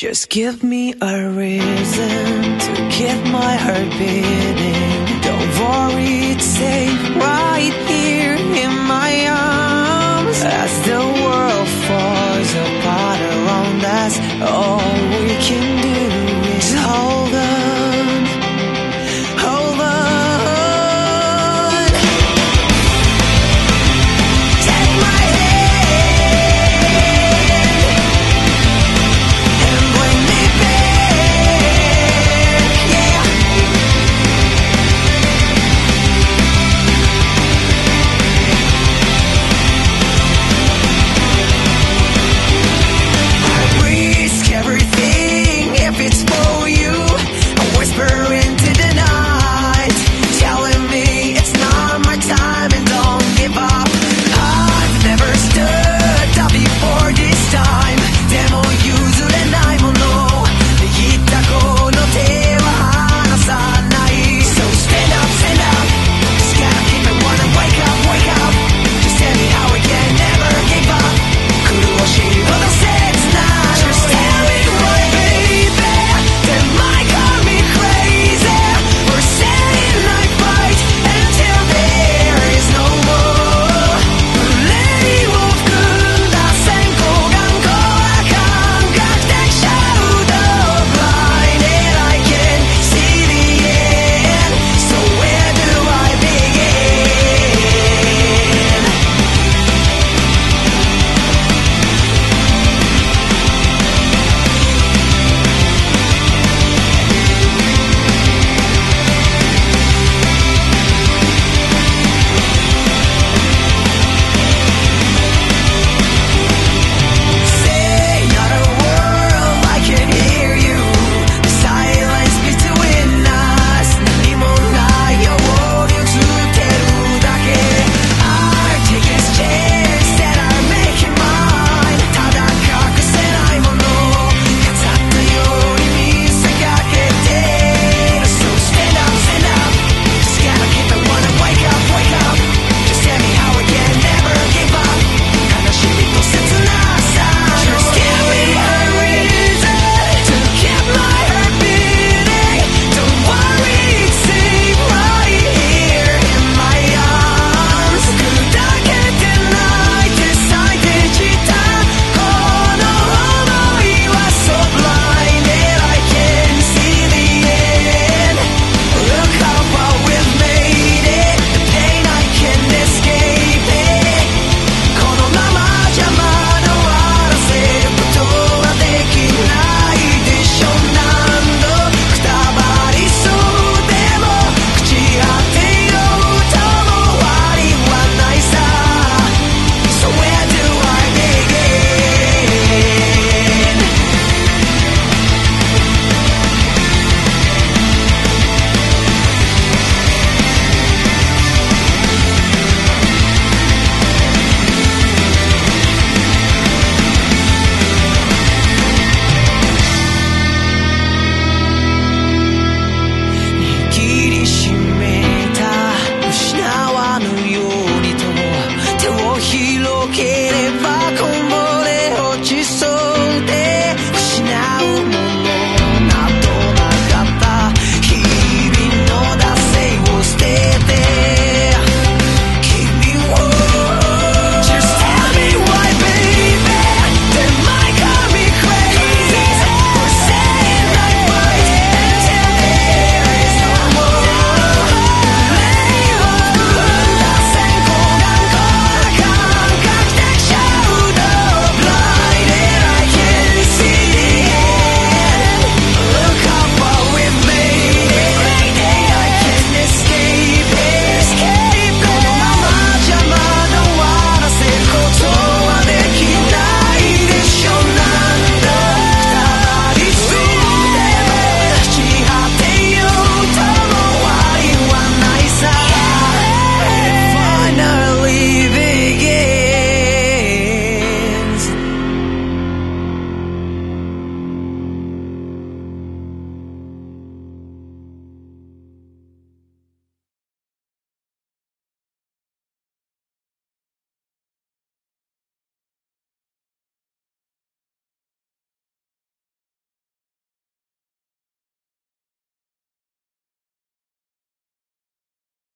Just give me a reason to keep my heart beating. Don't worry, it's safe right here in my arms. As the world falls apart around us, all we can okay.